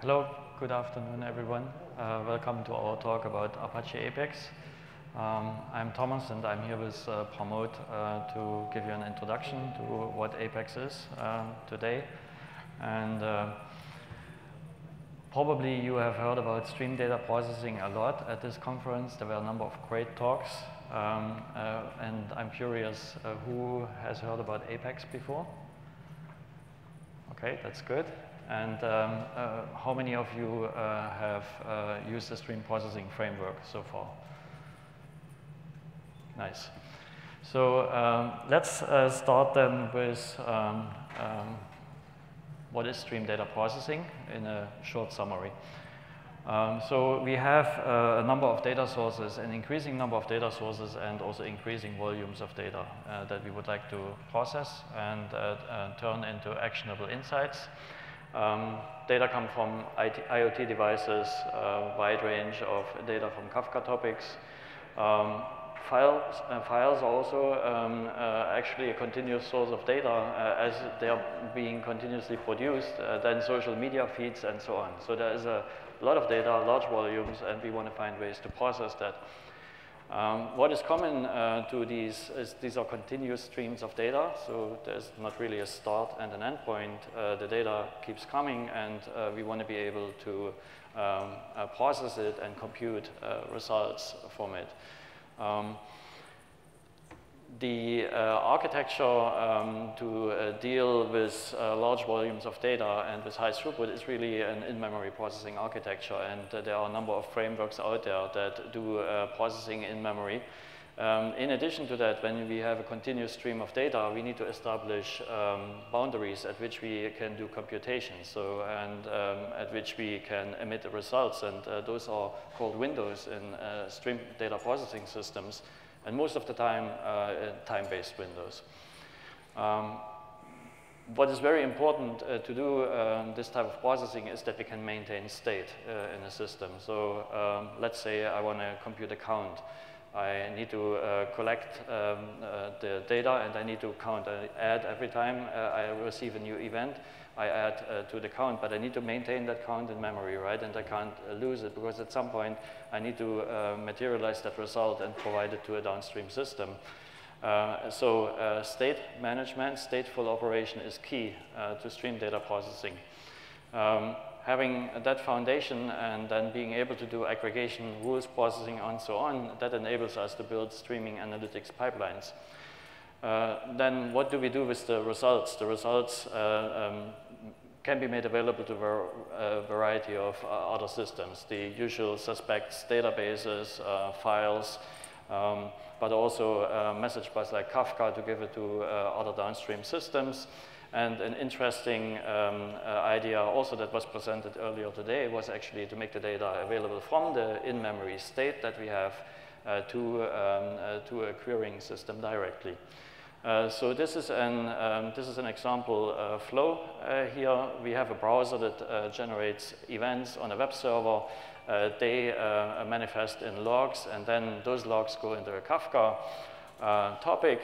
Hello, good afternoon, everyone. Uh, welcome to our talk about Apache Apex. Um, I'm Thomas, and I'm here with uh, Pramod uh, to give you an introduction to what Apex is uh, today. And uh, probably you have heard about stream data processing a lot at this conference. There were a number of great talks. Um, uh, and I'm curious, who has heard about Apex before? Okay, that's good. And um, uh, how many of you uh, have uh, used the stream processing framework so far? Nice. So um, let's uh, start then with um, um, what is stream data processing in a short summary. Um, so we have uh, a number of data sources, an increasing number of data sources, and also increasing volumes of data uh, that we would like to process and turn into actionable insights. Um, data come from IT, IoT devices, a wide range of data from Kafka topics. Um, files, uh, files are also um, uh, actually a continuous source of data uh, as they are being continuously produced, uh, then social media feeds and so on. So there is a lot of data, large volumes, and we want to find ways to process that. Um, what is common uh, to these is these are continuous streams of data, so there's not really a start and an end point. Uh, the data keeps coming, and uh, we want to be able to um, uh, process it and compute uh, results from it. Um, the uh, architecture um, to uh, deal with uh, large volumes of data and with high throughput is really an in-memory processing architecture. And uh, there are a number of frameworks out there that do uh, processing in memory. Um, in addition to that, when we have a continuous stream of data, we need to establish um, boundaries at which we can do computation, so, and um, at which we can emit the results. And uh, those are called windows in stream data processing systems and most of the time uh, time-based windows. Um, what is very important uh, to do um, this type of processing is that we can maintain state uh, in a system. So um, let's say I want to compute a count. I need to uh, collect um, uh, the data and I need to count. I add every time uh, I receive a new event. I add uh, to the count, but I need to maintain that count in memory, right? And I can't uh, lose it because at some point I need to uh, materialize that result and provide it to a downstream system. So state management, stateful operation is key to stream data processing. Um, having that foundation and then being able to do aggregation, rules processing, and so on, that enables us to build streaming analytics pipelines. Uh, then what do we do with the results? The results uh, um, can be made available to a variety of uh, other systems, the usual suspects, databases, uh, files, um, but also a message bus like Kafka to give it to uh, other downstream systems. And an interesting um, uh, idea also that was presented earlier today was actually to make the data available from the in-memory state that we have uh, to, um, to a querying system directly. Uh, so this is an, um, this is an example uh, flow uh, here. We have a browser that uh, generates events on a web server. Uh, they manifest in logs, and then those logs go into a Kafka topic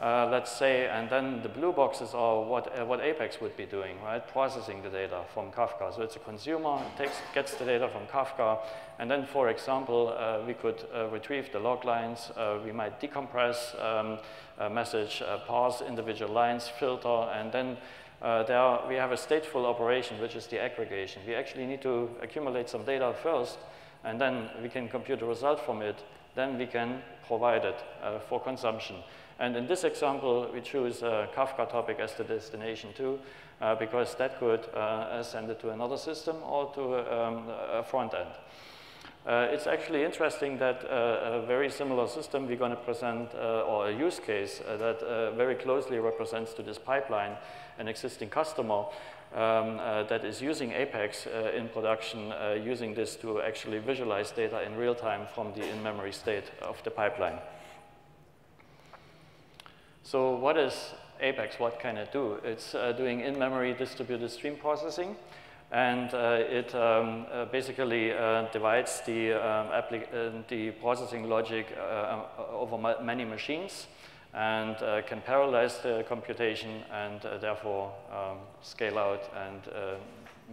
uh, let's say, and then the blue boxes are what, uh, what Apex would be doing, right? Processing the data from Kafka. So it's a consumer, takes, gets the data from Kafka, and then, for example, uh, we could uh, retrieve the log lines, uh, we might decompress um, a message, uh, parse individual lines, filter, and then there are, we have a stateful operation, which is the aggregation. We actually need to accumulate some data first, and then we can compute the result from it. Then we can provide it for consumption. And in this example, we choose a Kafka topic as the destination too, uh, because that could uh, send it to another system or to um, a front end. Uh, it's actually interesting that uh, a very similar system we're going to present, uh, or a use case uh, that very closely represents to this pipeline an existing customer um, that is using Apex in production, using this to actually visualize data in real time from the in-memory state of the pipeline. So what is Apex? What can it do? It's uh, doing in-memory distributed stream processing. And uh, it um, uh, basically uh, divides the, um, uh, the processing logic uh, over ma many machines and can parallelize the computation and therefore um, scale out and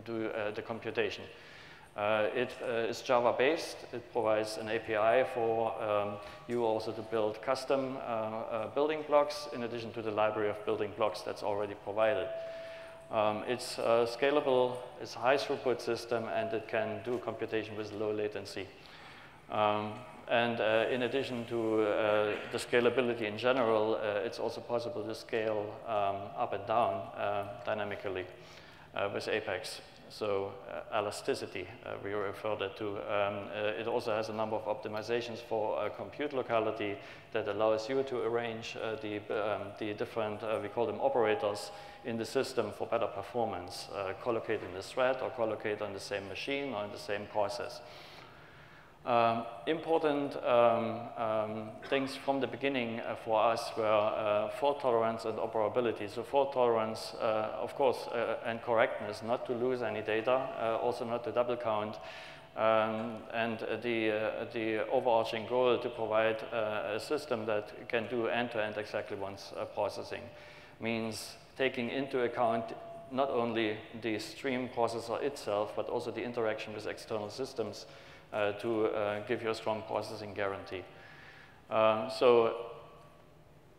do uh, the computation. Uh, it uh, is Java-based. It provides an API for um, you also to build custom uh, building blocks in addition to the library of building blocks that's already provided. Um, it's scalable, it's a high throughput system, and it can do computation with low latency. Um, and uh, in addition to uh, the scalability in general, uh, it's also possible to scale um, up and down dynamically with Apex. So uh, elasticity, uh, we refer that to. Um, uh, it also has a number of optimizations for compute locality that allows you to arrange the, um, the different, we call them operators, in the system for better performance, collocate in the thread or collocate on the same machine or in the same process. Um, important um, um, things from the beginning uh, for us were uh, fault tolerance and operability. So fault tolerance, uh, of course, uh, and correctness, not to lose any data, uh, also not to double count, um, and the, uh, the overarching goal to provide a system that can do end-to-end -end exactly once processing means taking into account not only the stream processor itself, but also the interaction with external systems to uh, give you a strong processing guarantee. Uh, so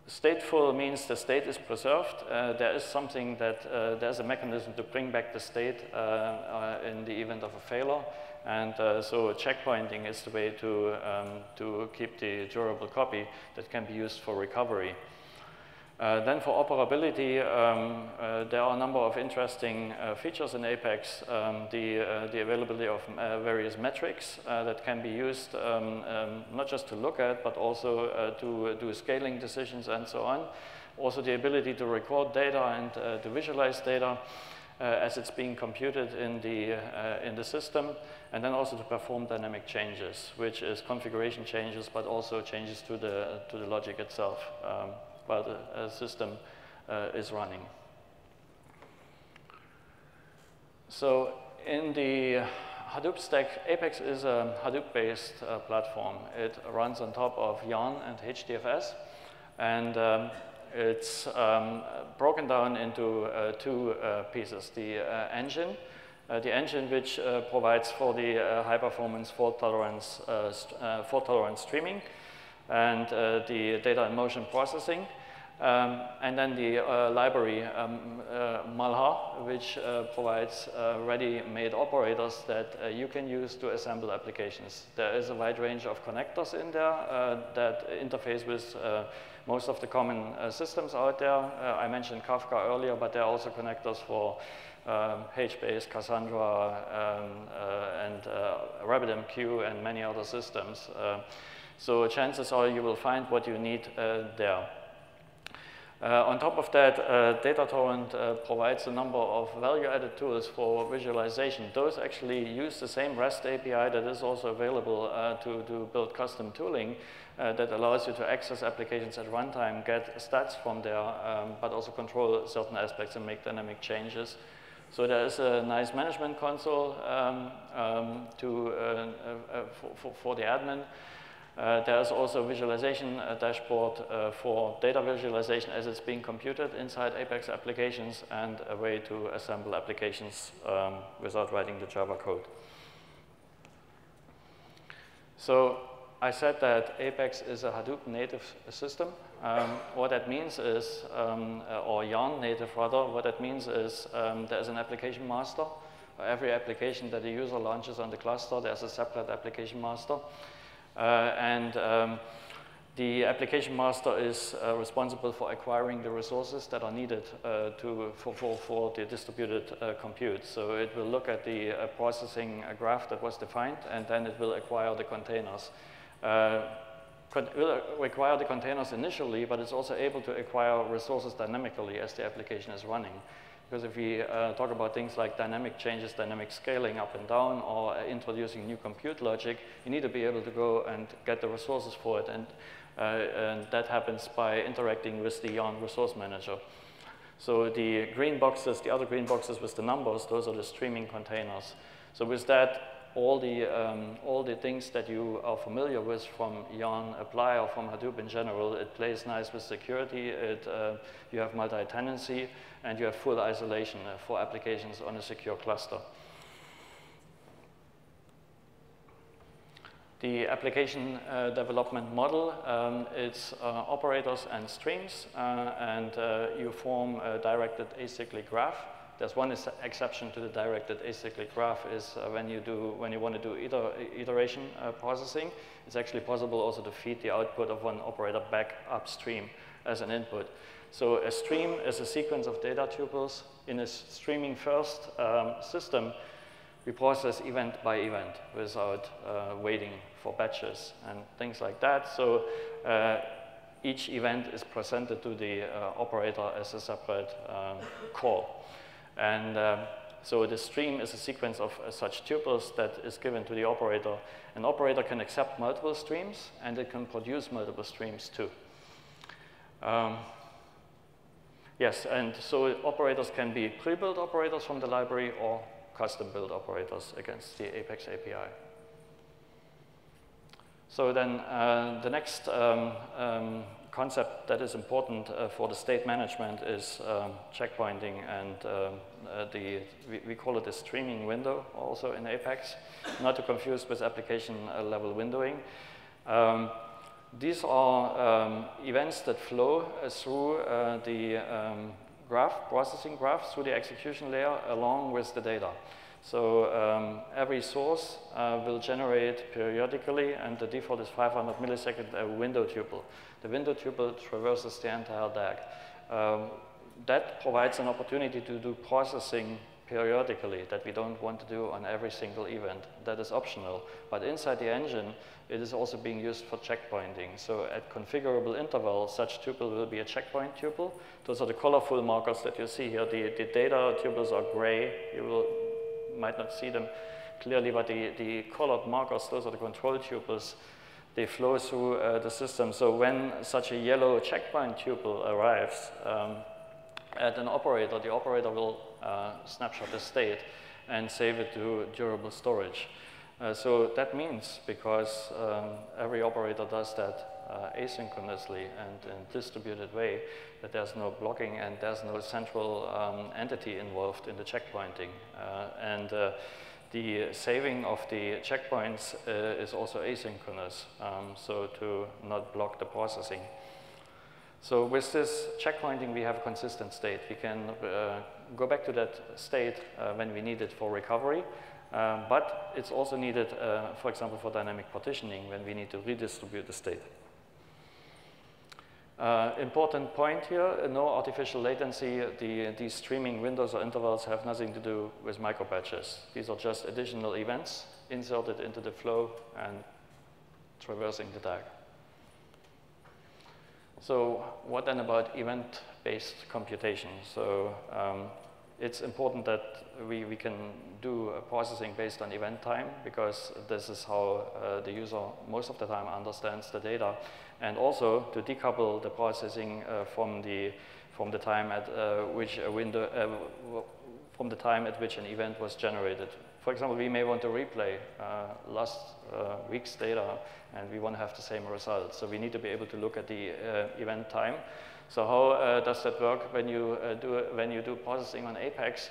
stateful means the state is preserved. Uh, there is something that, uh, there's a mechanism to bring back the state uh, in the event of a failure. And so checkpointing is the way to, um, to keep the durable copy that can be used for recovery. Uh, then for operability, um, uh, there are a number of interesting uh, features in Apex. Um, the, uh, the availability of uh, various metrics uh, that can be used um, um not just to look at, but also to do scaling decisions and so on. Also the ability to record data and to visualize data as it's being computed in the, in the system. And then also to perform dynamic changes, which is configuration changes, but also changes to the, to the logic itself. While the uh, system uh, is running. So in the Hadoop stack, Apex is a Hadoop-based uh, platform. It runs on top of Yarn and HDFS, and um, it's um, broken down into uh, two uh, pieces. The uh, engine, the engine which provides for the high-performance fault tolerance, fault tolerance streaming, and the data and motion processing, um, and then the uh, library, um, uh, Malhar, which uh, provides uh, ready-made operators that uh, you can use to assemble applications. There is a wide range of connectors in there uh, that interface with most of the common systems out there. I mentioned Kafka earlier, but there are also connectors for um, HBase, Cassandra, um, and RabbitMQ, and many other systems. So chances are you will find what you need there. Uh, on top of that, uh, DataTorrent uh, provides a number of value-added tools for visualization. Those actually use the same REST API that is also available uh, to, to build custom tooling uh, that allows you to access applications at runtime, get stats from there, um, but also control certain aspects and make dynamic changes. So there is a nice management console um, um, to, uh, for, for, for the admin. Uh, there's also a visualization uh, dashboard uh, for data visualization as it's being computed inside Apex applications and a way to assemble applications um, without writing the Java code. So I said that Apex is a Hadoop native system. Um, what that means is, um, uh, or Yarn native rather, what that means is um, there's an application master. Every application that the user launches on the cluster, there's a separate application master. Uh, and um, the application master is uh, responsible for acquiring the resources that are needed uh, to, for, for, for, the distributed compute. So it will look at the processing graph that was defined, and then it will acquire the containers. will require the containers initially, but it's also able to acquire resources dynamically as the application is running. Because if we uh, talk about things like dynamic changes, dynamic scaling up and down, or uh, introducing new compute logic, you need to be able to go and get the resources for it. And, uh, and that happens by interacting with the Yarn resource manager. So the green boxes, the other green boxes with the numbers, those are the streaming containers. So with that, all the, um, all the things that you are familiar with from Yarn apply or from Hadoop in general. It plays nice with security. It, uh, you have multi-tenancy, and you have full isolation uh, for applications on a secure cluster. The application uh, development model, um, it's uh, operators and streams, uh, and uh, you form a directed acyclic graph. There's one exception to the directed acyclic graph is uh, when you do when you want to do iter iteration uh, processing, it's actually possible also to feed the output of one operator back upstream as an input. So a stream is a sequence of data tuples. In a streaming first um, system, we process event by event without uh, waiting for batches and things like that. So uh, each event is presented to the uh, operator as a separate um, call. And um, so the stream is a sequence of uh, such tuples that is given to the operator. An operator can accept multiple streams, and it can produce multiple streams too. Um, yes, and so operators can be pre-built operators from the library or custom-built operators against the Apex API. So then uh, the next um, um, concept that is important uh, for the state management is um, checkpointing and um, uh, the, we, we, call it the streaming window also in Apex, not to confuse with application uh, level windowing. Um, these are um, events that flow uh, through uh, the graph, processing graph, through the execution layer along with the data. So um, every source uh, will generate periodically, and the default is 500 millisecond uh, window tuple. The window tuple traverses the entire DAG. Um, that provides an opportunity to do processing periodically that we don't want to do on every single event. That is optional. But inside the engine, it is also being used for checkpointing. So at configurable intervals, such tuple will be a checkpoint tuple. Those are the colorful markers that you see here. The, the data tuples are gray. You will might not see them clearly, but the, the colored markers, those are the control tuples. They flow through uh, the system. So when such a yellow checkpoint tuple arrives um, at an operator, the operator will uh, snapshot the state and save it to durable storage. Uh, so that means, because um, every operator does that uh, asynchronously and in distributed way, that there's no blocking and there's no central um, entity involved in the checkpointing. Uh, and uh, the saving of the checkpoints uh, is also asynchronous, um, so to not block the processing. So with this checkpointing, we have a consistent state. We can uh, go back to that state uh, when we need it for recovery, um, but it's also needed, uh, for example, for dynamic partitioning when we need to redistribute the state. Uh, important point here, no artificial latency. The, these streaming windows or intervals have nothing to do with microbatches. These are just additional events inserted into the flow and traversing the DAG. So what then about event-based computation? So um, it's important that we, we can do processing based on event time because this is how uh, the user most of the time understands the data and also to decouple the processing uh, from the from the time at uh, which a window uh, from the time at which an event was generated. For example, we may want to replay uh, last uh, week's data and we want to have the same result. So we need to be able to look at the event time. So how does that work when you do when you do processing on Apex?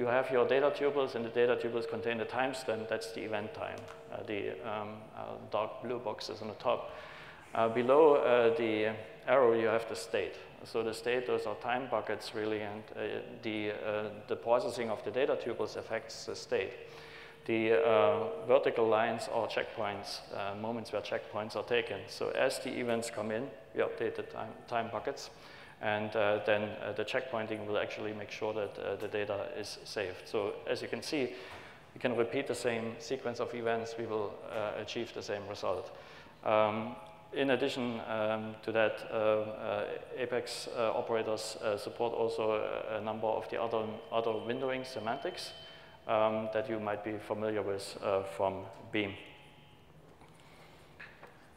you have your data tuples, and the data tuples contain the timestamp. That's the event time, uh, the um, uh, dark blue boxes on the top. Uh, below uh, the arrow, you have the state. So the state, those are time buckets really, and uh, the, uh, the processing of the data tuples affects the state. The uh, vertical lines are checkpoints, uh, moments where checkpoints are taken. So as the events come in, we update the time, time buckets, and then the checkpointing will actually make sure that the data is saved. So as you can see, we can repeat the same sequence of events, we will achieve the same result. Um, in addition um, to that, uh, uh, Apex uh, operators support also a, a, number of the other, other windowing semantics um, that you might be familiar with from Beam.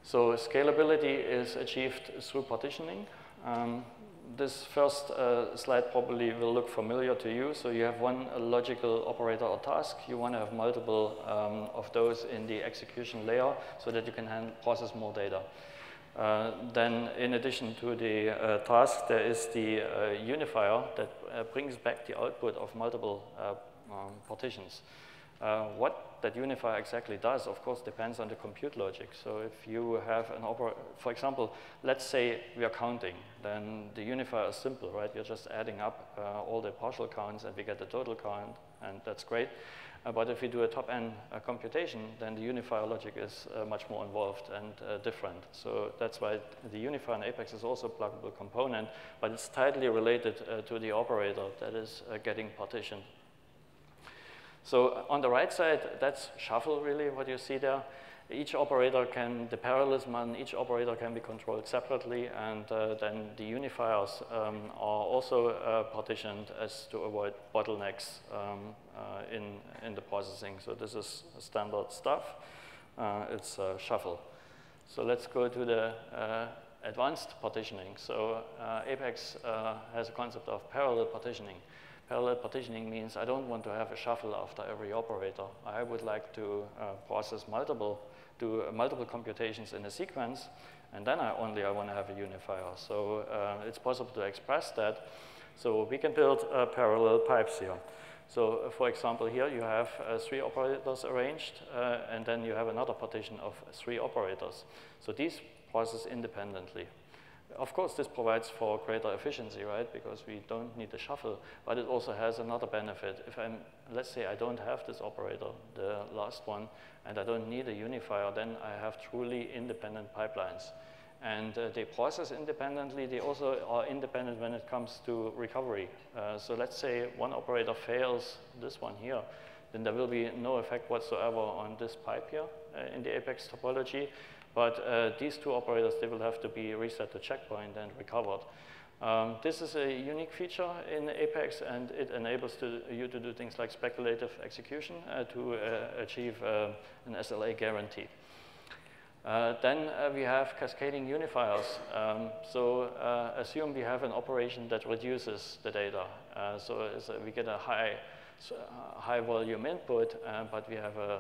So scalability is achieved through partitioning. Um, this first uh, slide probably will look familiar to you. So you have one logical operator or task. You want to have multiple um, of those in the execution layer so that you can process more data. Uh, then in addition to the uh, task, there is the uh, unifier that uh, brings back the output of multiple uh, um, partitions. what that Unify exactly does, of course, depends on the compute logic. So if you have an operator, for example, let's say we are counting, then the unifier is simple, right? You're just adding up all the partial counts and we get the total count, and that's great. Uh, but if we do a top-end uh, computation, then the unifier logic is uh, much more involved and different. So that's why the unifier in Apex is also a pluggable component, but it's tightly related to the operator that is getting partitioned. So on the right side, that's shuffle really, what you see there each operator can, the parallelism on each operator can be controlled separately, and uh, then the unifiers um, are also uh, partitioned as to avoid bottlenecks um, uh, in, in the processing. So this is standard stuff. Uh, it's shuffle. So let's go to the uh, advanced partitioning. So uh, Apex has a concept of parallel partitioning. Parallel partitioning means I don't want to have a shuffle after every operator. I would like to process multiple do multiple computations in a sequence, and then I only I want to have a unifier. So uh, it's possible to express that. So we can build uh, parallel pipes here. So uh, for example, here you have uh, three operators arranged, uh, and then you have another partition of three operators. So these process independently. Of course, this provides for greater efficiency, right? Because we don't need the shuffle, but it also has another benefit. If I'm, let's say I don't have this operator, the last one, and I don't need a unifier, then I have truly independent pipelines. And uh, they process independently. They also are independent when it comes to recovery. Uh, so let's say one operator fails this one here, then there will be no effect whatsoever on this pipe here uh, in the Apex topology. But uh, these two operators, they will have to be reset to checkpoint and recovered. Um, this is a unique feature in Apex, and it enables to, you to do things like speculative execution uh, to uh, achieve uh, an SLA guarantee. Uh, then uh, we have cascading unifiers. Um, so assume we have an operation that reduces the data. so we get a high, high volume input, but we have a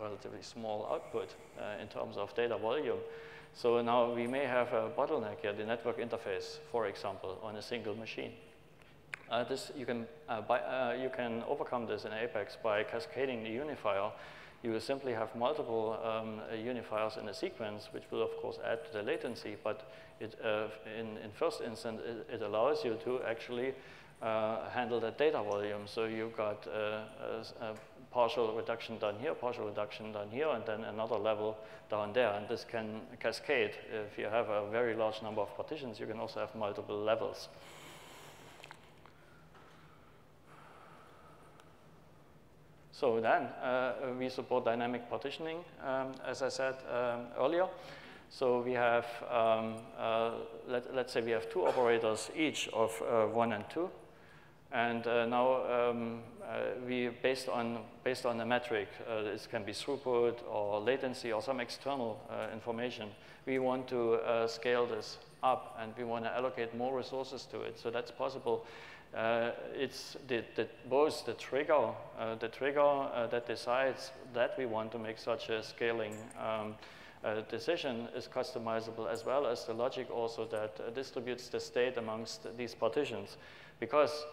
relatively small output uh, in terms of data volume. So now we may have a bottleneck here, the network interface, for example, on a single machine. Uh, this you can uh, by, uh, you can overcome this in Apex by cascading the unifier. You will simply have multiple um, unifiers in a sequence, which will of course add to the latency. But it, uh, in in first instance, it, it, allows you to actually uh, handle that data volume. So you've got a partial reduction done here, partial reduction done here, and then another level down there. And this can cascade. If you have a very large number of partitions, you can also have multiple levels. So then uh, we support dynamic partitioning, um, as I said um, earlier. So we have, um, uh, let, us say we have two operators each of uh, one and two. And uh, now um, uh, we, based on, based on a metric, uh, this can be throughput or latency or some external uh, information, we want to uh, scale this up and we want to allocate more resources to it. So that's possible. Uh, it's the, the, both the trigger, the trigger that decides that we want to make such a scaling um, decision is customizable as well as the logic also that distributes the state amongst these partitions. Because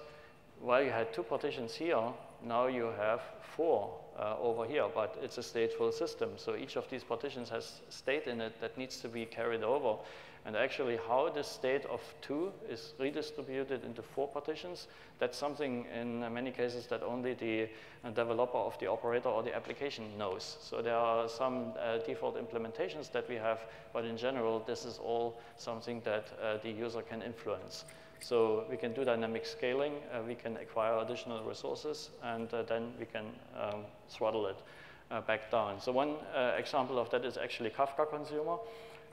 while you had two partitions here, now you have four uh, over here, but it's a stateful system. So each of these partitions has state in it that needs to be carried over. And actually how the state of two is redistributed into four partitions, that's something in many cases that only the uh, developer of the operator or the application knows. So there are some uh, default implementations that we have, but in general, this is all something that uh, the user can influence. So we can do dynamic scaling, uh, we can acquire additional resources, and uh, then we can um, throttle it uh, back down. So one uh, example of that is actually Kafka consumer.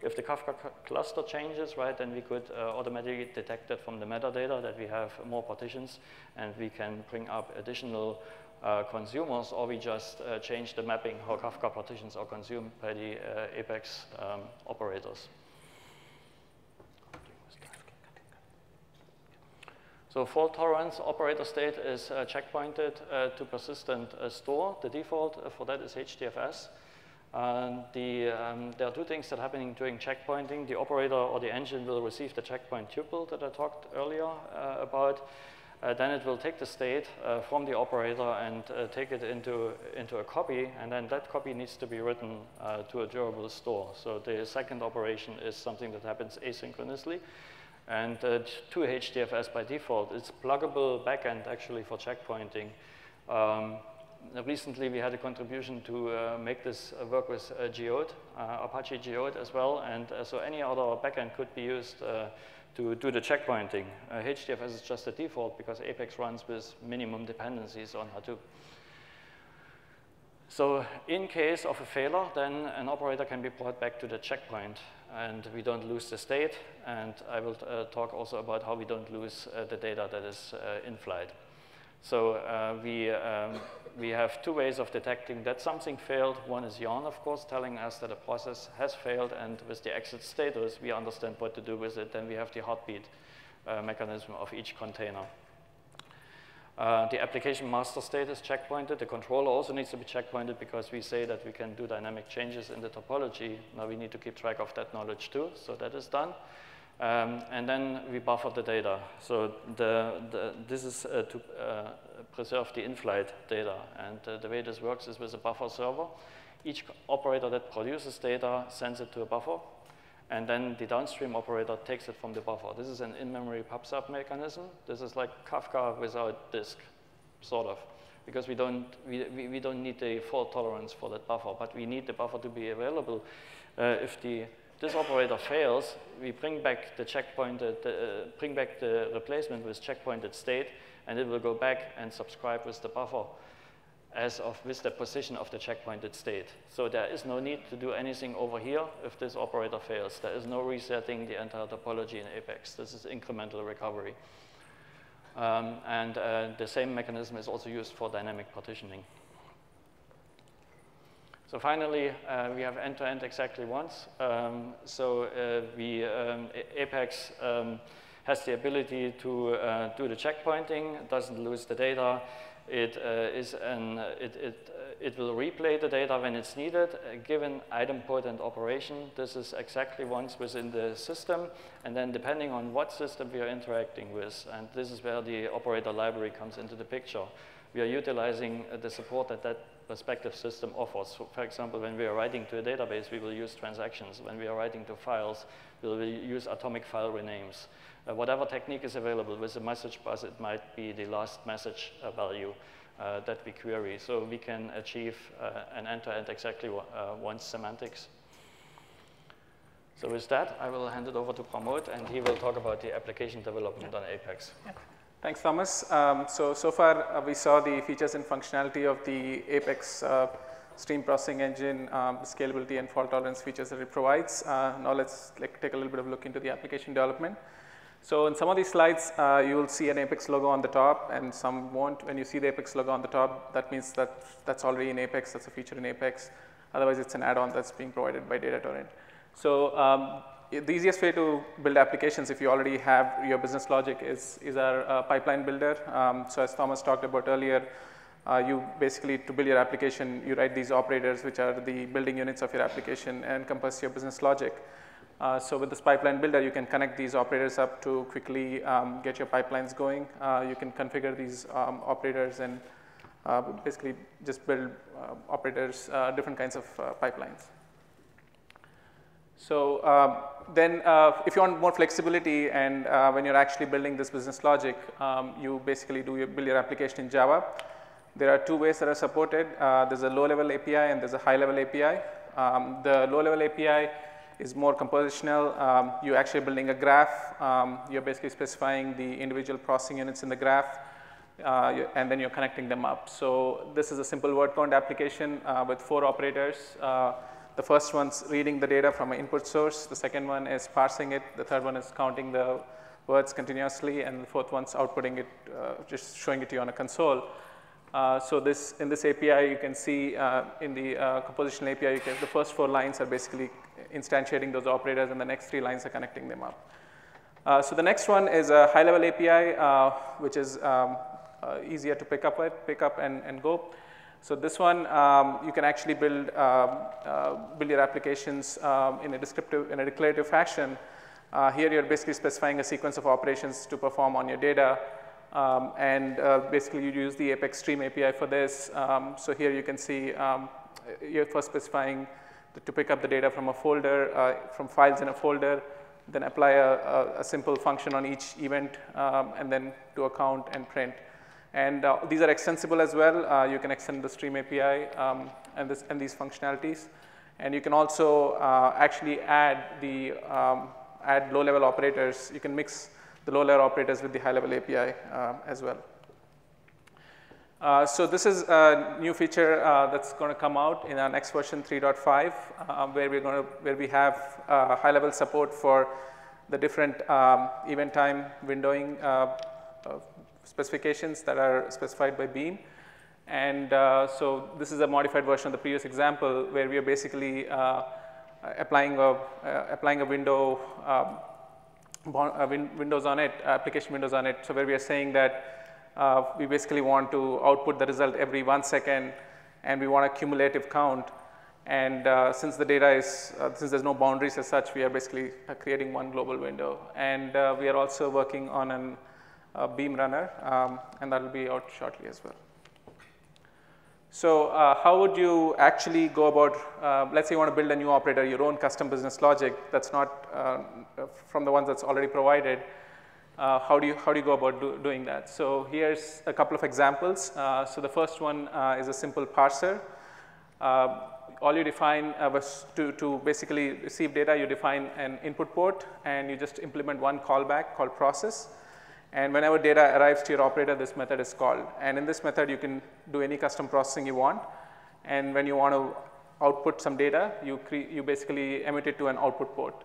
If the Kafka cluster changes, right, then we could uh, automatically detect that from the metadata that we have more partitions, and we can bring up additional uh, consumers, or we just change the mapping how Kafka partitions are consumed by the Apex um, operators. So fault tolerance operator state is uh, checkpointed uh, to persistent uh, store. The default for that is HDFS. The, um, there are two things that are happening during checkpointing. The operator or the engine will receive the checkpoint tuple that I talked earlier uh, about. Uh, then it will take the state uh, from the operator and uh, take it into, into a copy, and then that copy needs to be written uh, to a durable store. So the second operation is something that happens asynchronously. And uh, to HDFS by default, it's pluggable backend actually for checkpointing. Um, recently we had a contribution to uh, make this uh, work with uh, Geode, uh, Apache Geode as well, and uh, so any other backend could be used to do the checkpointing. HDFS is just a default because Apex runs with minimum dependencies on Hadoop. So in case of a failure, then an operator can be brought back to the checkpoint and we don't lose the state. And I will talk also about how we don't lose the data that is in flight. So uh, we, um, we have two ways of detecting that something failed. One is Yarn, of course, telling us that a process has failed, and with the exit status, we understand what to do with it. Then we have the heartbeat uh, mechanism of each container. Uh, the application master state is checkpointed. The controller also needs to be checkpointed because we say that we can do dynamic changes in the topology. Now we need to keep track of that knowledge too, so that is done. Um, and then we buffer the data. So the, the, this is uh, to uh, preserve the in-flight data. And uh, the way this works is with a buffer server. Each operator that produces data sends it to a buffer, and then the downstream operator takes it from the buffer. This is an in-memory PubSub mechanism. This is like Kafka without disk, sort of, because we don't, we, we don't need the fault tolerance for that buffer, but we need the buffer to be available uh, if the this operator fails, we bring back the checkpointed, uh, bring back the replacement with checkpointed state, and it will go back and subscribe with the buffer as of with the position of the checkpointed state. So there is no need to do anything over here if this operator fails. There is no resetting the entire topology in Apex. This is incremental recovery. Um, and uh, the same mechanism is also used for dynamic partitioning. So finally, uh, we have end-to-end -end exactly once. Um, so uh, we, um, Apex um, has the ability to uh, do the checkpointing, doesn't lose the data. It uh, is an, it, it, uh, it will replay the data when it's needed, uh, given idempotent operation. This is exactly once within the system, and then depending on what system we are interacting with, and this is where the operator library comes into the picture. We are utilizing the support that that respective system offers. So for example, when we are writing to a database, we will use transactions. When we are writing to files, we will use atomic file renames. Uh, whatever technique is available with a message bus, it might be the last message uh, value uh, that we query. So we can achieve uh, an end-to-end -end exactly uh, once semantics. So with that, I will hand it over to Pramod, and he will talk about the application development on Apex. Thanks, Thomas. Um, so, so far uh, we saw the features and functionality of the Apex uh, stream processing engine, um, scalability and fault tolerance features that it provides. Uh, now let's like, take a little bit of look into the application development. So in some of these slides, uh, you will see an Apex logo on the top and some won't. When you see the Apex logo on the top, that means that that's already in Apex, that's a feature in Apex. Otherwise, it's an add-on that's being provided by DataTorrent. So um, the easiest way to build applications if you already have your business logic is, is our uh, pipeline builder. Um, so as Thomas talked about earlier, uh, you basically, to build your application, you write these operators, which are the building units of your application and encompass your business logic. Uh, so with this pipeline builder, you can connect these operators up to quickly um, get your pipelines going. Uh, you can configure these um, operators and uh, basically just build uh, operators, different kinds of pipelines. So um, then uh, if you want more flexibility and uh, when you're actually building this business logic, um, you basically do your, build your application in Java. There are two ways that are supported. Uh, there's a low level API and there's a high level API. Um, the low level API is more compositional. Um, you're actually building a graph. Um, you're basically specifying the individual processing units in the graph. Uh, and then you're connecting them up. So this is a simple word count application uh, with four operators. Uh, the first one's reading the data from an input source. The second one is parsing it. The third one is counting the words continuously. And the fourth one's outputting it, uh, just showing it to you on a console. Uh, so this in this API, you can see uh, in the uh, compositional API, can, the first four lines are basically instantiating those operators, and the next three lines are connecting them up. Uh, so the next one is a high-level API, uh, which is um, easier to pick up, pick up and, and go. So this one, um, you can actually build, um, uh, build your applications um, in a descriptive, in a declarative fashion. Uh, here you're basically specifying a sequence of operations to perform on your data. Um, and uh, basically you use the Apex Stream API for this. Um, so here you can see you're first specifying to pick up the data from a folder, uh, from files in a folder, then apply a, a, a simple function on each event, and then do a count and print. And uh, these are extensible as well. Uh, you can extend the Stream API um, and, this, and, these functionalities. And you can also uh, actually add the um, add low-level operators. You can mix the low-level operators with the high-level API uh, as well. Uh, so this is a new feature uh, that's going to come out in our next version 3.5, uh, where we're going to where we have high-level support for the different um, event time windowing specifications that are specified by Beam. And so this is a modified version of the previous example, where we are basically applying a applying a window um, win windows on it, application windows on it. So where we are saying that uh, we basically want to output the result every one second, and we want a cumulative count. And uh, since the data is, uh, since there's no boundaries as such, we are basically uh, creating one global window. And uh, we are also working on a uh, beam runner, um, and that will be out shortly as well. So how would you actually go about, let's say you want to build a new operator, your own custom business logic that's not from the ones that's already provided uh, how, do you, how do you go about do, doing that? So here's a couple of examples. Uh, so the first one uh, is a simple parser. Uh, all you define uh, was to, to basically receive data, you define an input port and you just implement one callback called process. And whenever data arrives to your operator, this method is called. And in this method, you can do any custom processing you want. And when you want to output some data, you, you basically emit it to an output port.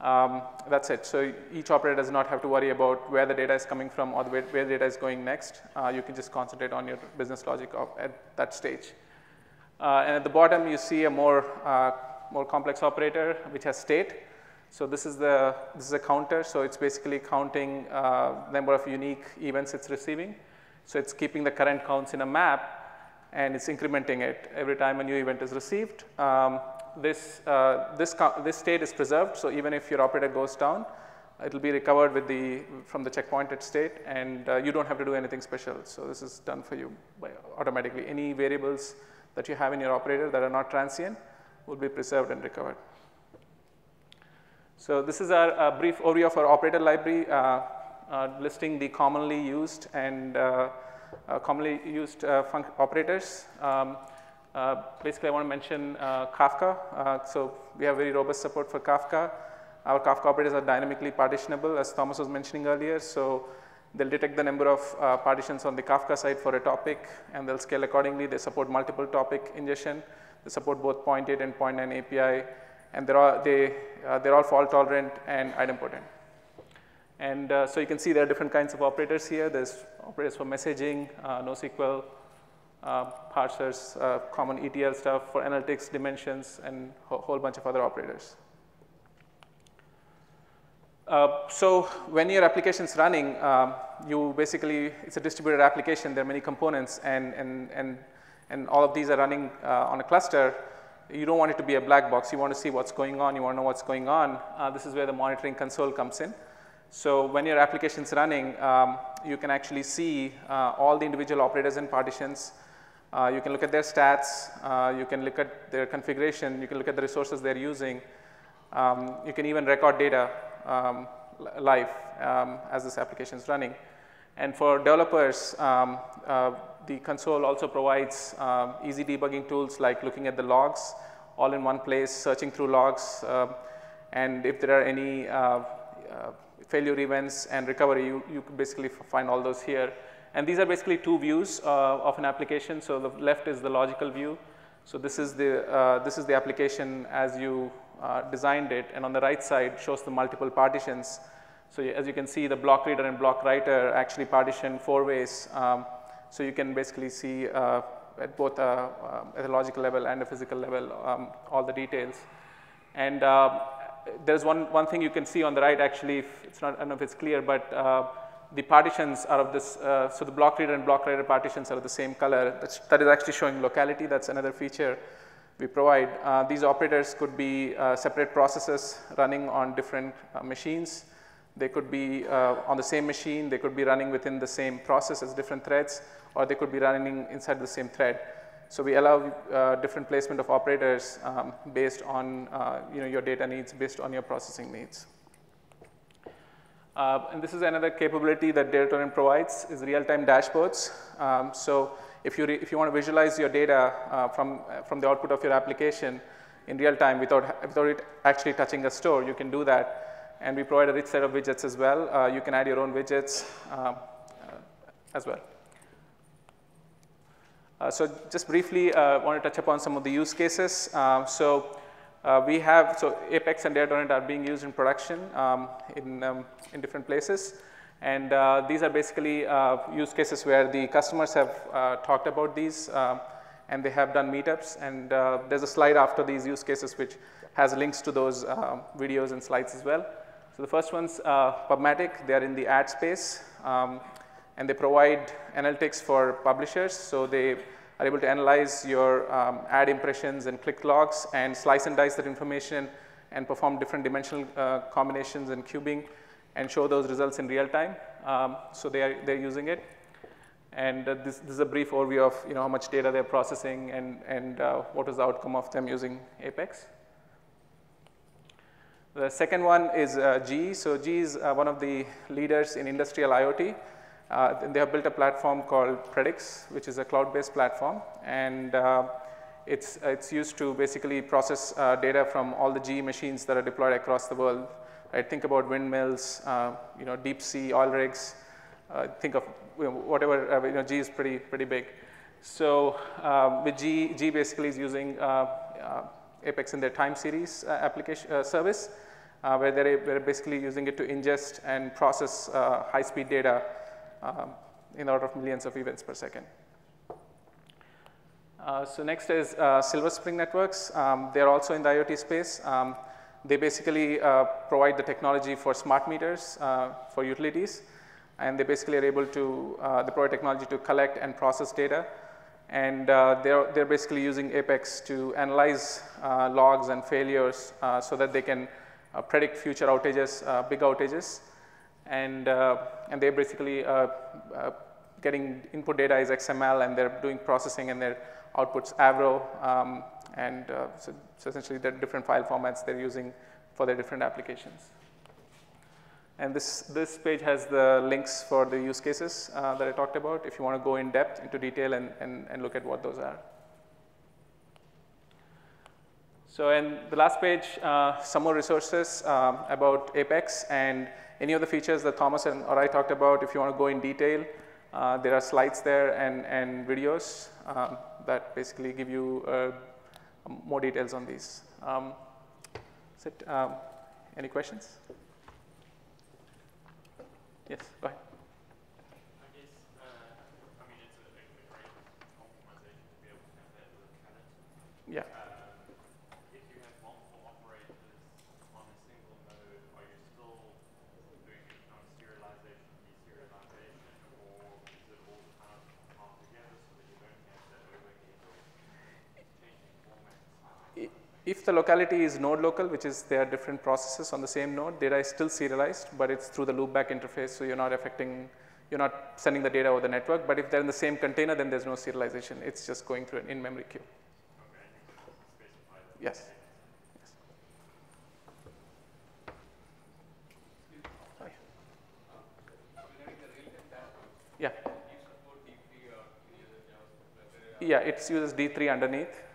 Um, that's it. So each operator does not have to worry about where the data is coming from or where, data is going next. Uh, you can just concentrate on your business logic at that stage. Uh, and at the bottom, you see a more, uh, more complex operator, which has state. So this is, the, this is a counter. So it's basically counting uh, number of unique events it's receiving. So it's keeping the current counts in a map, and it's incrementing it every time a new event is received. Um, this, uh, this, this state is preserved. So even if your operator goes down, it will be recovered with the, from the checkpointed state, and uh, you don't have to do anything special. So this is done for you automatically. Any variables that you have in your operator that are not transient will be preserved and recovered. So this is our brief overview of our operator library, uh, uh, listing the commonly used and uh, uh commonly used uh, operators. Um, uh, basically, I want to mention uh, Kafka. Uh, so we have very robust support for Kafka. Our Kafka operators are dynamically partitionable, as Thomas was mentioning earlier. So they'll detect the number of uh, partitions on the Kafka side for a topic, and they'll scale accordingly. They support multiple topic ingestion. They support both point 8 and point 9 API, and they're all, they, uh, they're all fault tolerant and idempotent. And uh, so you can see there are different kinds of operators here. There's operators for messaging, NoSQL, uh, parsers, uh, common ETL stuff for analytics, dimensions, and a whole bunch of other operators. Uh, so when your application is running, um, you basically, it's a distributed application. There are many components, and, and, and, and all of these are running uh, on a cluster. You don't want it to be a black box. You want to see what's going on. You want to know what's going on. Uh, this is where the monitoring console comes in. So when your application is running, um, you can actually see uh, all the individual operators and partitions, uh, you can look at their stats, uh, you can look at their configuration, you can look at the resources they're using. Um, you can even record data um, live um, as this application is running. And for developers, um, uh, the console also provides um, easy debugging tools like looking at the logs all in one place, searching through logs, uh, and if there are any uh, uh, failure events and recovery, you, you basically find all those here. And these are basically two views uh, of an application. So the left is the logical view. So this is the, uh, this is the application as you uh, designed it. And on the right side shows the multiple partitions. So as you can see, the block reader and block writer actually partition four ways. Um, so you can basically see uh, at both a, uh, a logical level and a physical level um, all the details. And uh, there's one, one thing you can see on the right actually, if it's not, I don't know if it's clear, but uh, the partitions are of this, uh, so the block reader and block writer partitions are of the same color. That's, that is actually showing locality, that's another feature we provide. Uh, these operators could be uh, separate processes running on different machines. They could be uh, on the same machine, they could be running within the same process as different threads, or they could be running inside the same thread. So we allow uh, different placement of operators um, based on uh, you know, your data needs, based on your processing needs. Uh, and this is another capability that Data provides is real-time dashboards. Um, so if you, if you want to visualize your data uh, from, uh, from the output of your application in real time without, without it actually touching a store, you can do that. And we provide a rich set of widgets as well. Uh, you can add your own widgets um, as well. Uh, so just briefly, I uh, want to touch upon some of the use cases. Um, so uh, we have, so Apex and Data are being used in production um, in, um, in different places. And uh, these are basically uh, use cases where the customers have uh, talked about these um, and they have done meetups. And uh, there's a slide after these use cases which has links to those videos and slides as well. So the first one's uh, PubMatic. They are in the ad space um, and they provide analytics for publishers. So they are able to analyze your um, ad impressions and click logs and slice and dice that information and perform different dimensional uh, combinations and cubing and show those results in real time. Um, so they are, they're using it. And uh, this, this, is a brief overview of you know, how much data they're processing and, and uh, what is the outcome of them using Apex. The second one is uh. So GE is uh, one of the leaders in industrial IoT. Uh, they have built a platform called Predix, which is a cloud-based platform. And uh, it's, it's used to basically process data from all the GE machines that are deployed across the world Right? Think about windmills, uh, you know, deep sea oil rigs. Uh, think of you know, whatever, uh, you know, G is pretty, pretty big. So with G, G basically is using uh, uh, Apex in their time series uh, application service, where they're, basically using it to ingest and process high-speed data um, in the order of millions of events per second. Uh, so next is uh, Silver Spring Networks. Um, they're also in the IoT space. Um, they basically uh, provide the technology for smart meters uh, for utilities, and they basically are able to, uh, they provide technology to collect and process data. And uh, they're, they're basically using Apex to analyze uh, logs and failures uh, so that they can predict future outages, big outages. And, and they're basically getting input data is XML and they're doing processing and their outputs Avro. Um, and uh, so, so, essentially, the different file formats they're using for their different applications. And this, this page has the links for the use cases uh, that I talked about if you want to go in depth into detail and, and, and look at what those are. So in the last page, uh, some more resources um, about Apex and any of the features that Thomas and or I talked about. If you want to go in detail, uh, there are slides there and, and videos um, that basically give you uh, more details on these. Um, it, um, any questions? Yes, ahead. Yeah. If the locality is node local, which is there are different processes on the same node, data is still serialized, but it's through the loopback interface, so you're not affecting, you're not sending the data over the network. But if they're in the same container, then there's no serialization. It's just going through an in-memory queue. Yes. Yeah. Yeah, it uses D3 underneath.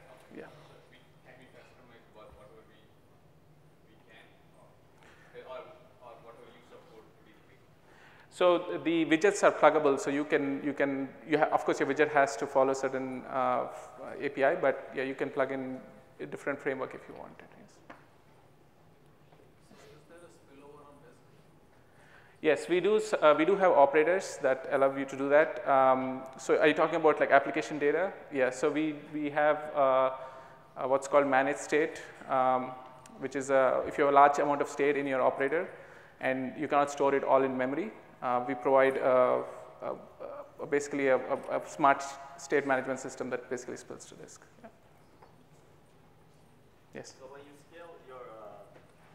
So the widgets are pluggable, so you can, you can, you of course your widget has to follow certain uh, API, but yeah, you can plug in a different framework if you want it. Yes, we do, uh, we do have operators that allow you to do that. Um, so are you talking about like application data? Yeah, so we, we have uh, uh, what's called managed state, um, which is a, if you have a large amount of state in your operator and you cannot store it all in memory, uh, we provide a, a, basically a, smart state management system that basically splits to disk. Yeah. Yes. So when you scale your uh,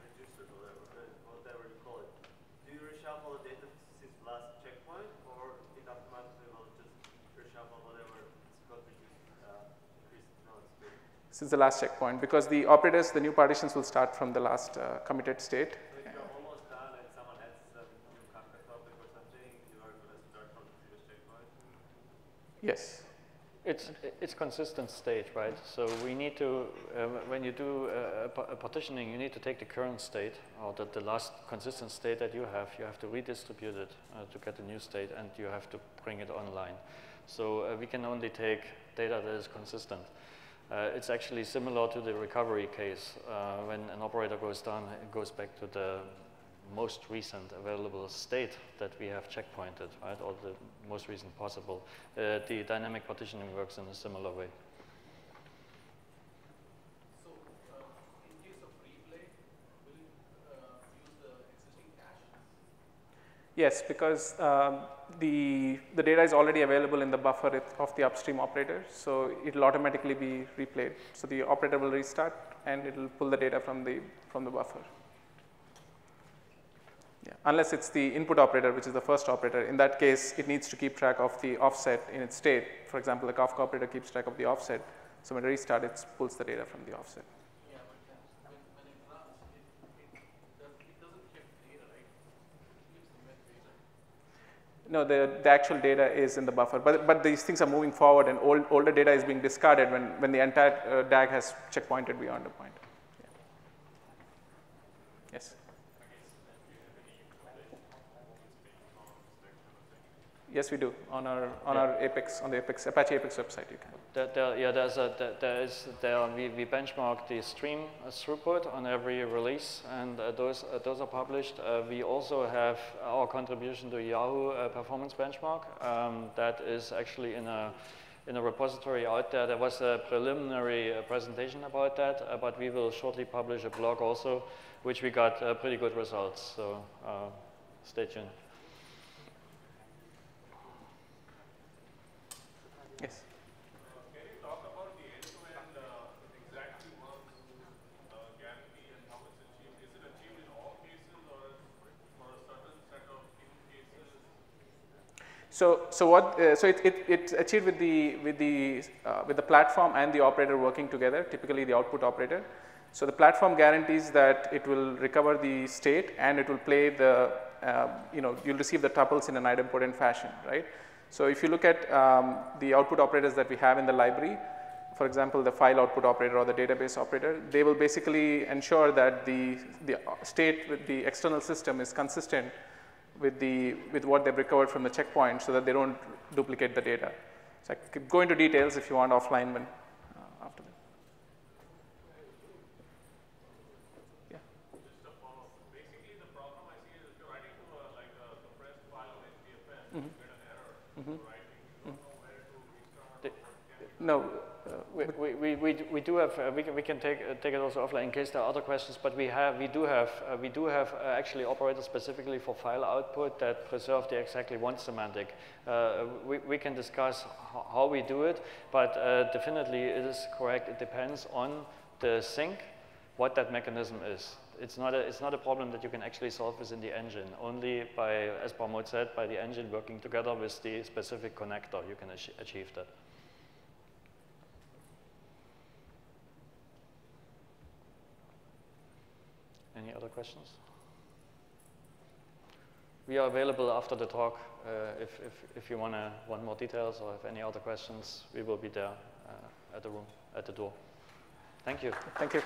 reducer, whatever, whatever you call it, do you reshuffle the data since the last checkpoint, or it automatically will just reshuffle whatever got reduced, uh, increased node speed? Since the last checkpoint, because the operators, the new partitions will start from the last uh, committed state. Yes. It's, it's consistent state, right? So we need to, uh, when you do a, a, partitioning, you need to take the current state or the, the last consistent state that you have. You have to redistribute it uh, to get the new state and you have to bring it online. So uh, we can only take data that is consistent. Uh, it's actually similar to the recovery case. Uh, when an operator goes down, it goes back to the most recent available state that we have checkpointed, right, or the most recent possible. Uh, the dynamic partitioning works in a similar way. So, uh, in case of replay, will you uh, use the existing cache? Yes, because um, the, the data is already available in the buffer of the upstream operator, so it will automatically be replayed. So the operator will restart and it will pull the data from the, from the buffer. Yeah. Unless it's the input operator, which is the first operator. In that case, it needs to keep track of the offset in its state. For example, the Kafka operator keeps track of the offset. So when it restarts, it pulls the data from the offset. No, the, the actual data is in the buffer, but, but these things are moving forward and old, older data is being discarded when, when the entire uh, DAG has checkpointed beyond a point. Yeah. Yes? Yes, we do on our on yeah. our Apex on the Apex Apache Apex website. You can. There, there, yeah, there's a there, there is there we, we benchmark the stream throughput on every release, and uh, those uh, those are published. Uh, we also have our contribution to Yahoo uh, performance benchmark um, that is actually in a in a repository out there. There was a preliminary uh, presentation about that, uh, but we will shortly publish a blog also, which we got pretty good results. So stay tuned. Yes. can you talk about the end-to-end exactly once guarantee and how it's achieved? Is it achieved in all cases or for a certain set of cases? So, so what? Uh, so it, it, it's achieved with the with the uh, with the platform and the operator working together. Typically, the output operator. So the platform guarantees that it will recover the state and it will play the uh, you know you'll receive the tuples in an idempotent fashion, right? So if you look at um, the output operators that we have in the library, for example, the file output operator or the database operator, they will basically ensure that the, the state with the external system is consistent with, the, with what they've recovered from the checkpoint so that they don't duplicate the data. So I could go into details if you want offline when, uh, after that. Yeah. Just a follow-up. Basically, the problem I see is you're writing to a, like a compressed file of HDFS. Mm -hmm. Mm-hmm. No. Uh, we, we, we, we do have, uh, we, can, we can take, uh, take it also offline in case there are other questions, but we, have, we do have, uh, we do have uh, actually operators specifically for file output that preserve the exactly one semantic. Uh, we, we can discuss how we do it, but definitely it is correct. It depends on the sink, what that mechanism is it's not, a, it's not a problem that you can actually solve within the engine. Only by, as Pramod said, by the engine working together with the specific connector, you can achieve that. Any other questions? We are available after the talk. Uh, if, if, if you wanna, want more details or have any other questions, we will be there uh, at the room, at the door. Thank you. Thank you.